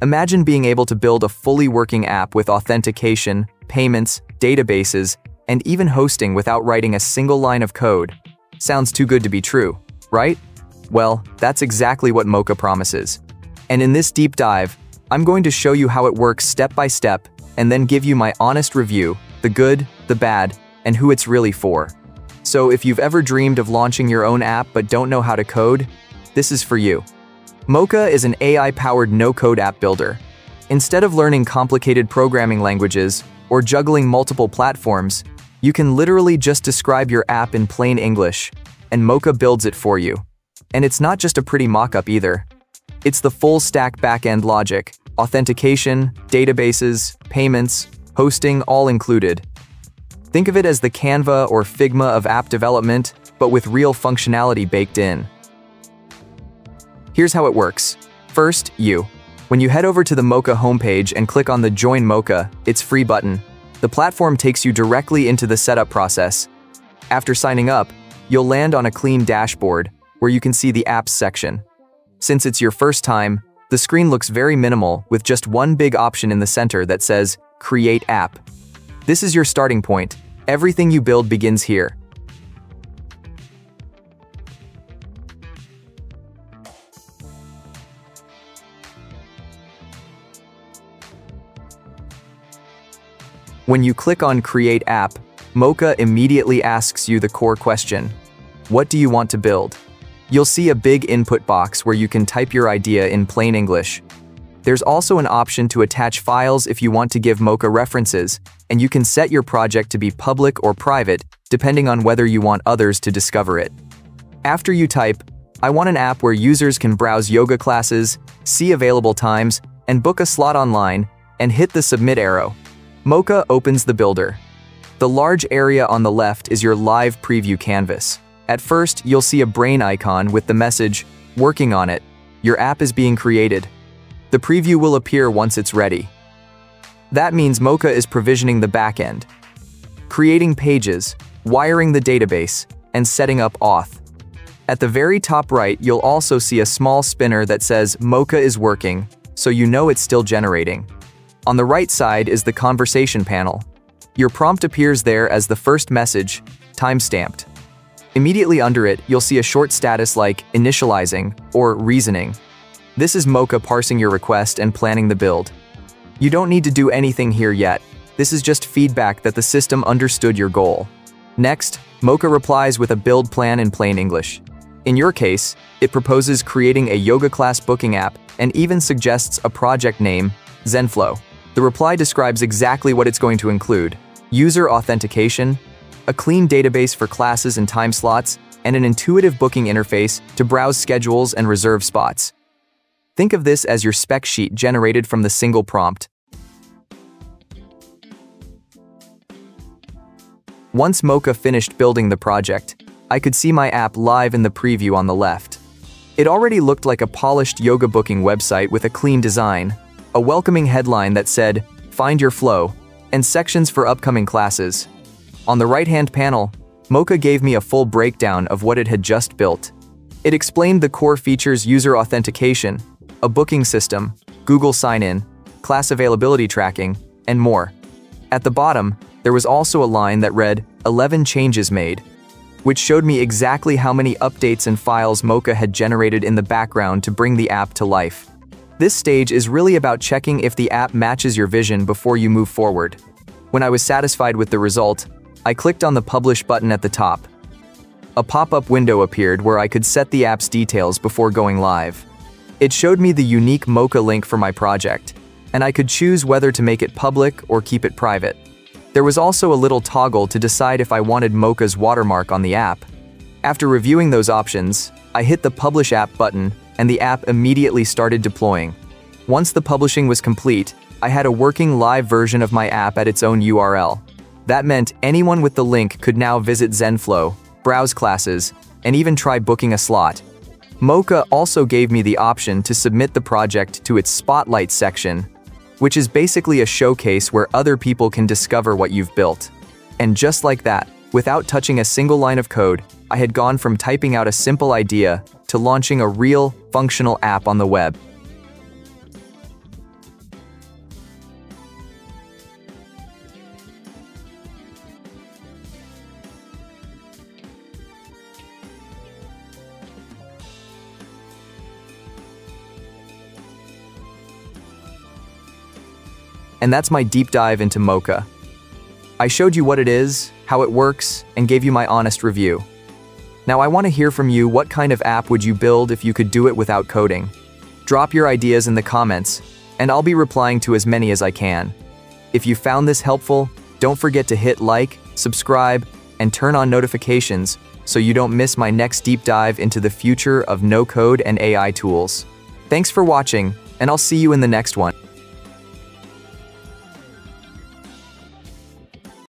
Imagine being able to build a fully working app with authentication, payments, databases, and even hosting without writing a single line of code. Sounds too good to be true, right? Well, that's exactly what Mocha promises. And in this deep dive, I'm going to show you how it works step by step and then give you my honest review, the good, the bad, and who it's really for. So if you've ever dreamed of launching your own app but don't know how to code, this is for you. Mocha is an AI-powered no-code app builder. Instead of learning complicated programming languages or juggling multiple platforms, you can literally just describe your app in plain English, and Mocha builds it for you. And it's not just a pretty mock-up either. It's the full stack backend logic, authentication, databases, payments, hosting all included. Think of it as the Canva or Figma of app development, but with real functionality baked in. Here's how it works. First, you. When you head over to the Mocha homepage and click on the Join Mocha, it's free button, the platform takes you directly into the setup process. After signing up, you'll land on a clean dashboard, where you can see the apps section. Since it's your first time, the screen looks very minimal with just one big option in the center that says Create App. This is your starting point. Everything you build begins here. When you click on Create App, Mocha immediately asks you the core question. What do you want to build? You'll see a big input box where you can type your idea in plain English. There's also an option to attach files if you want to give Mocha references, and you can set your project to be public or private, depending on whether you want others to discover it. After you type, I want an app where users can browse yoga classes, see available times, and book a slot online, and hit the submit arrow. Mocha opens the builder. The large area on the left is your live preview canvas. At first, you'll see a brain icon with the message, working on it. Your app is being created. The preview will appear once it's ready. That means Mocha is provisioning the backend, creating pages, wiring the database, and setting up auth. At the very top right, you'll also see a small spinner that says Mocha is working, so you know it's still generating. On the right side is the conversation panel. Your prompt appears there as the first message, time-stamped. Immediately under it, you'll see a short status like initializing or reasoning. This is Mocha parsing your request and planning the build. You don't need to do anything here yet. This is just feedback that the system understood your goal. Next, Mocha replies with a build plan in plain English. In your case, it proposes creating a yoga class booking app and even suggests a project name, Zenflow. The reply describes exactly what it's going to include. User authentication, a clean database for classes and time slots, and an intuitive booking interface to browse schedules and reserve spots. Think of this as your spec sheet generated from the single prompt. Once Mocha finished building the project, I could see my app live in the preview on the left. It already looked like a polished yoga booking website with a clean design, a welcoming headline that said, Find Your Flow, and sections for upcoming classes. On the right-hand panel, Mocha gave me a full breakdown of what it had just built. It explained the core features user authentication, a booking system, Google Sign-In, class availability tracking, and more. At the bottom, there was also a line that read, 11 changes made, which showed me exactly how many updates and files Mocha had generated in the background to bring the app to life. This stage is really about checking if the app matches your vision before you move forward. When I was satisfied with the result, I clicked on the Publish button at the top. A pop-up window appeared where I could set the app's details before going live. It showed me the unique Mocha link for my project, and I could choose whether to make it public or keep it private. There was also a little toggle to decide if I wanted Mocha's watermark on the app. After reviewing those options, I hit the Publish App button and the app immediately started deploying. Once the publishing was complete, I had a working live version of my app at its own URL. That meant anyone with the link could now visit Zenflow, browse classes, and even try booking a slot. Mocha also gave me the option to submit the project to its Spotlight section, which is basically a showcase where other people can discover what you've built. And just like that, without touching a single line of code, I had gone from typing out a simple idea to launching a real, functional app on the web. And that's my deep dive into Mocha. I showed you what it is, how it works, and gave you my honest review. Now I want to hear from you what kind of app would you build if you could do it without coding? Drop your ideas in the comments, and I'll be replying to as many as I can. If you found this helpful, don't forget to hit like, subscribe, and turn on notifications so you don't miss my next deep dive into the future of no-code and AI tools. Thanks for watching, and I'll see you in the next one.